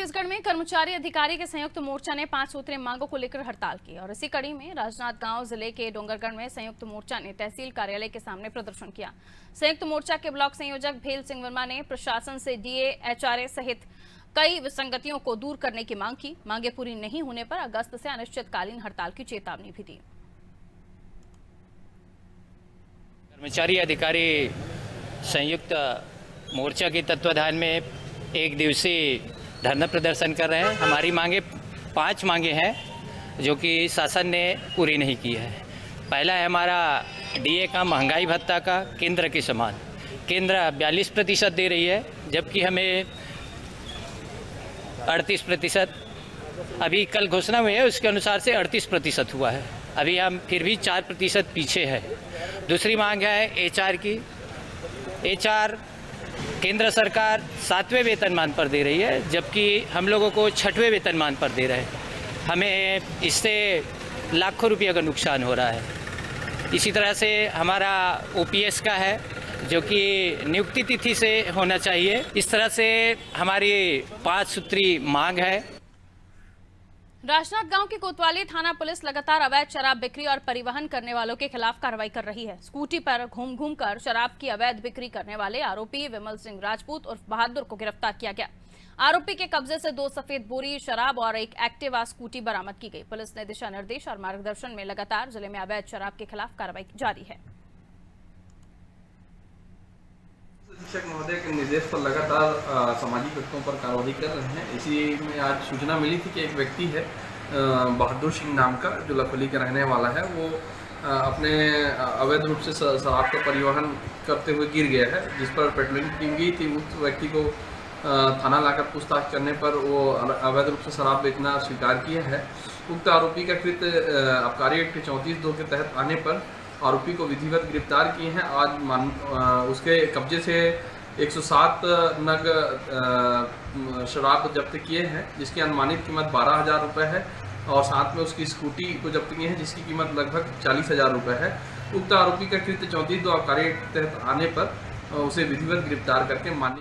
छत्तीसगढ़ में कर्मचारी अधिकारी के संयुक्त मोर्चा ने पाँच सूत्रीय मांगों को लेकर हड़ताल की और इसी कड़ी में राजनांदगांव ज़िले के डोंगरगढ़ में संयुक्त मोर्चा ने तहसील कार्यालय के सामने प्रदर्शन किया। संयुक्त मोर्चा के ब्लॉक संयोजक भेल सिंह वर्मा ने प्रशासन से डीए, एचआरए सहित कई विसंगतियों को दूर करने की मांग की। मांगे पूरी नहीं होने पर अगस्त से अनिश्चितकालीन हड़ताल की चेतावनी भी दी। कर्मचारी अधिकारी संयुक्त मोर्चा के तत्वाधान में एक दिवसीय धरना प्रदर्शन कर रहे हैं। हमारी मांगे, पाँच मांगे हैं, जो कि शासन ने पूरी नहीं की है। पहला है हमारा डीए का महँगाई भत्ता का केंद्र के समान। केंद्र बयालीस प्रतिशत दे रही है, जबकि हमें अड़तीस प्रतिशत, अभी कल घोषणा हुई है, उसके अनुसार से अड़तीस प्रतिशत हुआ है। अभी हम फिर भी चार प्रतिशत पीछे है। दूसरी मांग है एचआर की। एचआर केंद्र सरकार सातवें वेतनमान पर दे रही है, जबकि हम लोगों को छठवें वेतनमान पर दे रहे हैं। हमें इससे लाखों रुपये का नुकसान हो रहा है। इसी तरह से हमारा ओपीएस का है, जो कि नियुक्ति तिथि से होना चाहिए। इस तरह से हमारी पाँच सूत्री मांग है। राजनांदगांव की कोतवाली थाना पुलिस लगातार अवैध शराब बिक्री और परिवहन करने वालों के खिलाफ कार्रवाई कर रही है। स्कूटी पर घूम घूम कर शराब की अवैध बिक्री करने वाले आरोपी विमल सिंह राजपूत उर्फ़ बहादुर को गिरफ़्तार किया गया। आरोपी के कब्जे से दो सफ़ेद बोरी, शराब और एक एक्टिवा स्कूटी बरामद की गई। पुलिस ने दिशा निर्देश और मार्गदर्शन में लगातार ज़िले में अवैध शराब के खिलाफ कार्रवाई जारी है। शिक्षक महोदय के निर्देश पर लगातार सामाजिक तत्वों पर कार्रवाई कर रहे हैं। इसी में आज सूचना मिली थी कि एक व्यक्ति है बहादुर सिंह नाम का, जो लखोली का रहने वाला है, वो अपने अवैध रूप से शराब का परिवहन करते हुए गिर गया है, जिस पर पेट्रोलिंग टीम गई थी। उस व्यक्ति को थाना लाकर पूछताछ करने पर वो अवैध रूप से शराब बेचना स्वीकार किया है। उक्त आरोपी का कृत्य आबकारी एक्ट चौंतीस दो के तहत आने पर आरोपी को विधिवत गिरफ़्तार किए हैं। आज मान उसके कब्जे से 107 नग शराब जब्त किए हैं, जिसकी अनुमानित कीमत बारह हज़ार रुपये है और साथ में उसकी स्कूटी को जब्त किए हैं, जिसकी कीमत लगभग चालीस हज़ार रुपये है। उक्त आरोपी का कृत्य चौंतीस दो आबकारी के तहत आने पर उसे विधिवत गिरफ़्तार करके मान्य